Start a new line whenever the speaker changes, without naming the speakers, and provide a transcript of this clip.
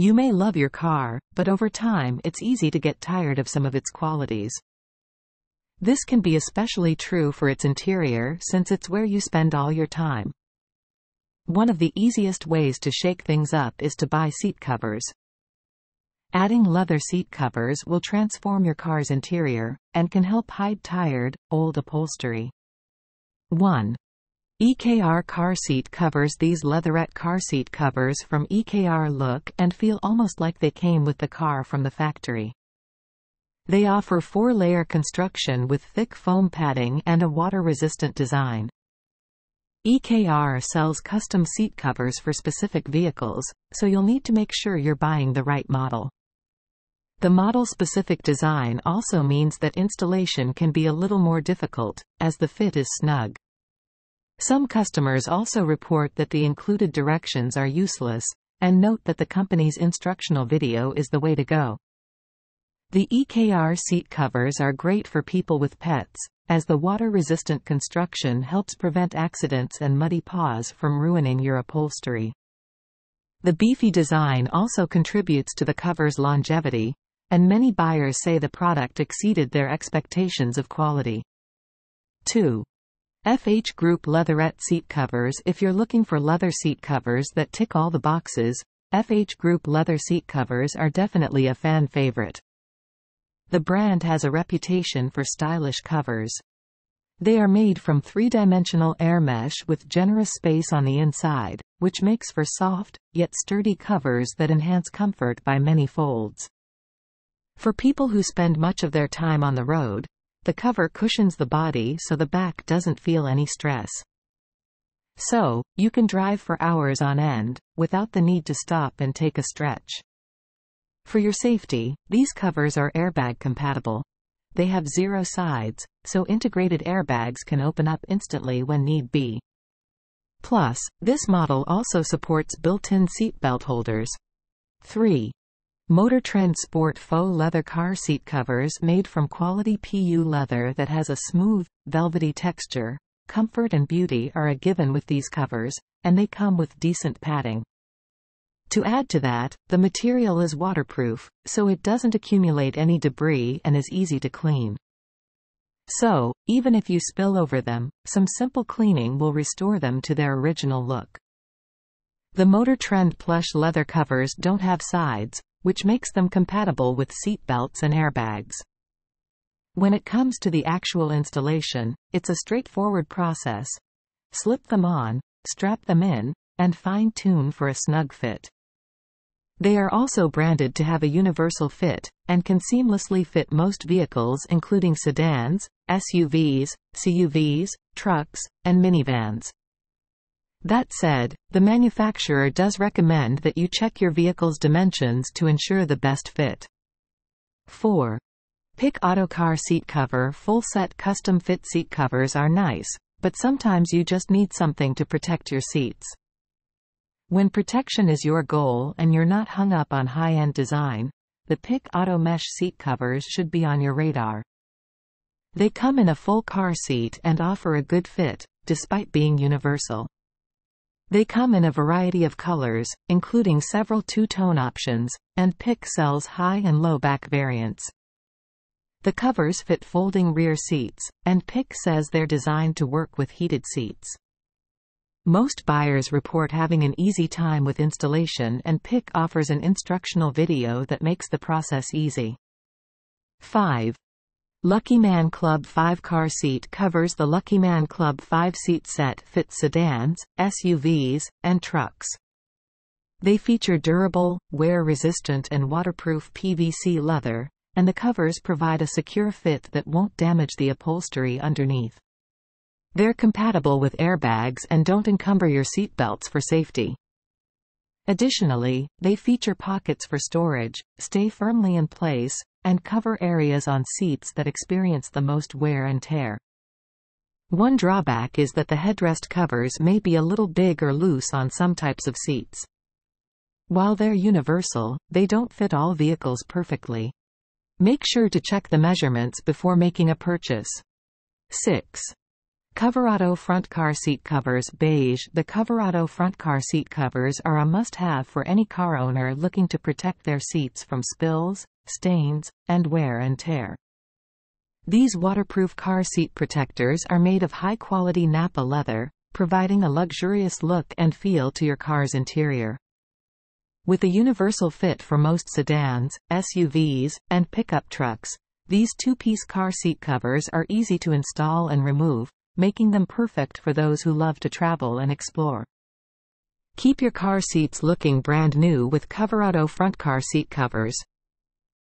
You may love your car, but over time it's easy to get tired of some of its qualities. This can be especially true for its interior since it's where you spend all your time. One of the easiest ways to shake things up is to buy seat covers. Adding leather seat covers will transform your car's interior, and can help hide tired, old upholstery. 1. EKR car seat covers These leatherette car seat covers from EKR look and feel almost like they came with the car from the factory. They offer four-layer construction with thick foam padding and a water-resistant design. EKR sells custom seat covers for specific vehicles, so you'll need to make sure you're buying the right model. The model-specific design also means that installation can be a little more difficult, as the fit is snug. Some customers also report that the included directions are useless, and note that the company's instructional video is the way to go. The EKR seat covers are great for people with pets, as the water-resistant construction helps prevent accidents and muddy paws from ruining your upholstery. The beefy design also contributes to the cover's longevity, and many buyers say the product exceeded their expectations of quality. 2. FH Group Leatherette Seat Covers If you're looking for leather seat covers that tick all the boxes, FH Group leather seat covers are definitely a fan favorite. The brand has a reputation for stylish covers. They are made from three-dimensional air mesh with generous space on the inside, which makes for soft, yet sturdy covers that enhance comfort by many folds. For people who spend much of their time on the road, the cover cushions the body so the back doesn't feel any stress. So, you can drive for hours on end, without the need to stop and take a stretch. For your safety, these covers are airbag compatible. They have zero sides, so integrated airbags can open up instantly when need be. Plus, this model also supports built-in seatbelt holders. 3. Motor Trend Sport faux leather car seat covers made from quality PU leather that has a smooth, velvety texture. Comfort and beauty are a given with these covers, and they come with decent padding. To add to that, the material is waterproof, so it doesn't accumulate any debris and is easy to clean. So, even if you spill over them, some simple cleaning will restore them to their original look. The Motor Trend plush leather covers don't have sides, which makes them compatible with seat belts and airbags. When it comes to the actual installation, it's a straightforward process. Slip them on, strap them in, and fine-tune for a snug fit. They are also branded to have a universal fit, and can seamlessly fit most vehicles including sedans, SUVs, CUVs, trucks, and minivans. That said, the manufacturer does recommend that you check your vehicle's dimensions to ensure the best fit. 4. PIC AUTO Car seat cover Full set custom fit seat covers are nice, but sometimes you just need something to protect your seats. When protection is your goal and you're not hung up on high-end design, the PIC AUTO Mesh seat covers should be on your radar. They come in a full car seat and offer a good fit, despite being universal. They come in a variety of colors, including several two-tone options, and PIC sells high and low back variants. The covers fit folding rear seats, and PIC says they're designed to work with heated seats. Most buyers report having an easy time with installation and PIC offers an instructional video that makes the process easy. 5. LUCKYMAN Club 5 car seat covers the LUCKYMAN Club 5 seat set fits sedans, SUVs, and trucks. They feature durable, wear-resistant and waterproof PVC leather, and the covers provide a secure fit that won't damage the upholstery underneath. They're compatible with airbags and don't encumber your seatbelts for safety. Additionally, they feature pockets for storage, stay firmly in place, and cover areas on seats that experience the most wear and tear. One drawback is that the headrest covers may be a little big or loose on some types of seats. While they're universal, they don't fit all vehicles perfectly. Make sure to check the measurements before making a purchase. 6. Coverado front car seat covers beige The Coverado front car seat covers are a must-have for any car owner looking to protect their seats from spills, stains, and wear and tear. These waterproof car seat protectors are made of high-quality Nappa leather, providing a luxurious look and feel to your car's interior. With a universal fit for most sedans, SUVs, and pickup trucks, these two-piece car seat covers are easy to install and remove, making them perfect for those who love to travel and explore. Keep your car seats looking brand new with Coverado front car seat covers.